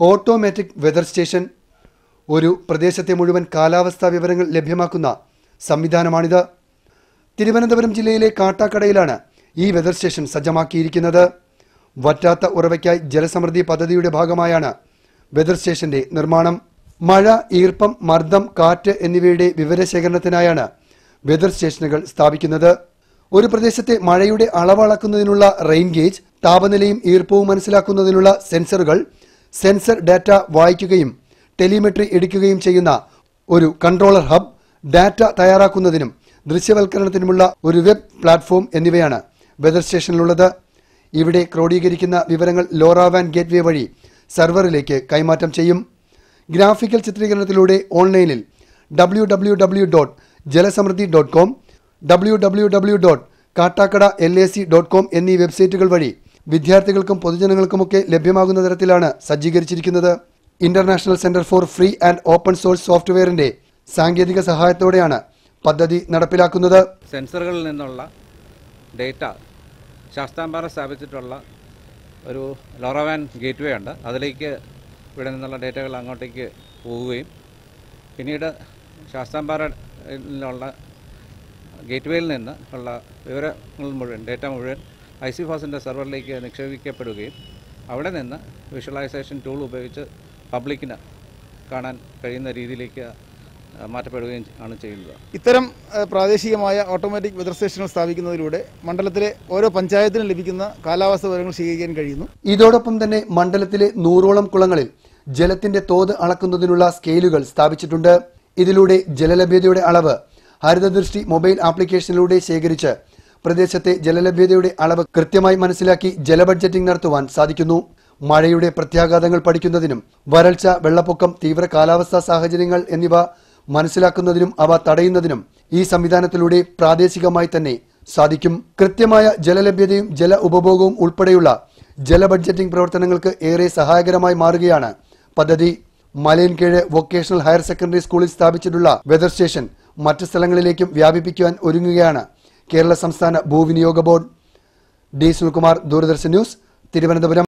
Automatic weather station ഒരു പ്രദേശത്തെ മുഴുവൻ കാലാവസ്ഥാ വിവരങ്ങൾ ലഭ്യമാക്കുന്ന സംവിധാനമാണിത്. തിരുവനന്തപുരം ജില്ലയിലെ കാട്ടാക്കടയിലാണ് ഈ വെതർ സ്റ്റേഷൻ സജ്ജമാക്കിയിരിക്കുന്നത്. വറ്റാത്ത ഉറവയ്ക്കായി ജലസമൃദ്ധി പദ്ധതിയുടെ ഭാഗമായാണ് വെതർ സ്റ്റേഷന്റെ നിർമ്മാണം. മഴ ഈർപ്പം മർദ്ദം കാറ്റ് എന്നിവയുടെ വിവരശേഖരണത്തിനായാണ് വെതർ സ്റ്റേഷനുകൾ സ്ഥാപിക്കുന്നത്. ഒരു പ്രദേശത്തെ മഴയുടെ അളവ് അളക്കുന്നതിനുള്ള റെയിൻ ഗേജ് താപനിലയും ഈർപ്പവും മനസ്സിലാക്കുന്നതിനുള്ള സെൻസറുകൾ സെൻസർ ഡാറ്റ വായിക്കുകയും ടെലിമെട്രി എടുക്കുകയും ചെയ്യുന്ന ഒരു കൺട്രോളർ ഹബ് ഡാറ്റ തയ്യാറാക്കുന്നതിനും ദൃശ്യവൽക്കരണത്തിനുമുള്ള ഒരു വെബ് പ്ലാറ്റ്ഫോം എന്നിവയാണ് വെതർ സ്റ്റേഷനിലുള്ളത്. ഇവിടെ ക്രോഡീകരിക്കുന്ന വിവരങ്ങൾ ലോറാവാൻ ഗേറ്റ്വേ വഴി സെർവറിലേക്ക് കൈമാറ്റം ചെയ്യും. ഗ്രാഫിക്കൽ ചിത്രീകരണത്തിലൂടെ ഓൺലൈനിൽ W W W dot Jalasamriddhi dot com W W W dot Kattakada L A C dot com എന്നീ വെബ്സൈറ്റുകൾ വഴി വിദ്യാർത്ഥികൾക്കും പൊതുജനങ്ങൾക്കുമൊക്കെ ലഭ്യമാകുന്ന തരത്തിലാണ് സജ്ജീകരിച്ചിരിക്കുന്നത്. International centre for free and open source സോഫ്റ്റ്വെയറിന്റെ സാങ്കേതിക സഹായത്തോടെയാണ് പദ്ധതി നടപ്പിലാക്കുന്നത്. സെൻസറുകളിൽ നിന്നുള്ള ഡേറ്റ ശാസ്താംപാറ സ്ഥാപിച്ചിട്ടുള്ള ഒരു ലോറവാൻ ഗേറ്റ്വേ ഉണ്ട്. അതിലേക്ക് ഇവിടെ നിന്നുള്ള ഡേറ്റകൾ അങ്ങോട്ടേക്ക് പോവുകയും പിന്നീട് ശാസ്താംപാറയിലുള്ള ഗേറ്റ്വേയിൽ നിന്ന് ഉള്ള വിവരങ്ങൾ മുഴുവൻ ഡേറ്റ മുഴുവൻ ഐ സി ഫാസിന്റെ സെർവറിലേക്ക് നിക്ഷേപിക്കപ്പെടുകയും അവിടെ നിന്ന് വിഷ്വലൈസേഷൻ ടൂൾ ഉപയോഗിച്ച് പബ്ലിക്കിന് കാണാൻ കഴിയുന്ന രീതിയിലേക്ക് മാറ്റപ്പെടുകയും ആണ് ചെയ്യുന്നത്. ഇത്തരം പ്രാദേശികമായ ഓട്ടോമാറ്റിക് വെതർ സ്റ്റേഷനുകൾ സ്ഥാപിക്കുന്നതിലൂടെ മണ്ഡലത്തിലെ ഓരോ പഞ്ചായത്തിനും ലഭിക്കുന്ന കാലാവസ്ഥ വിവരങ്ങൾ സ്വീകരിക്കാൻ കഴിയുന്നു. ഇതോടൊപ്പം തന്നെ മണ്ഡലത്തിലെ നൂറോളം കുളങ്ങളിൽ ജലത്തിന്റെ തോത് അളക്കുന്നതിനുള്ള സ്കെയിലുകൾ സ്ഥാപിച്ചിട്ടുണ്ട്. ഇതിലൂടെ ജലലഭ്യതയുടെ അളവ് ഹരിതദൃഷ്ടി മൊബൈൽ ആപ്ലിക്കേഷനിലൂടെ ശേഖരിച്ച് പ്രദേശത്തെ ജലലഭ്യതയുടെ അളവ് കൃത്യമായി മനസ്സിലാക്കി ജല ബഡ്ജറ്റിംഗ് നടത്തുവാൻ സാധിക്കുന്നു. മഴയുടെ പ്രത്യാഘാതങ്ങൾ പഠിക്കുന്നതിനും വരൾച്ച വെള്ളപ്പൊക്കം തീവ്ര കാലാവസ്ഥാ സാഹചര്യങ്ങൾ എന്നിവ മനസ്സിലാക്കുന്നതിനും അവ തടയുന്നതിനും ഈ സംവിധാനത്തിലൂടെ പ്രാദേശികമായി തന്നെ സാധിക്കും. കൃത്യമായ ജലലഭ്യതയും ജല ഉപഭോഗവും ഉൾപ്പെടെയുള്ള ജല ബഡ്ജറ്റിംഗ് പ്രവർത്തനങ്ങൾക്ക് ഏറെ സഹായകരമായി മാറുകയാണ് പദ്ധതി. മലയൻകീഴ് വൊക്കേഷണൽ ഹയർ സെക്കൻഡറി സ്കൂളിൽ സ്ഥാപിച്ചിട്ടുള്ള വെതർ സ്റ്റേഷൻ മറ്റ് സ്ഥലങ്ങളിലേക്കും വ്യാപിപ്പിക്കുവാൻ ഒരുങ്ങുകയാണ്. കേരള സംസ്ഥാന ഭൂവിനിയോഗ board. D Sunilkumar Doordarshan news Thiruvananthapuram.